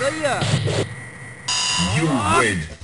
này You win.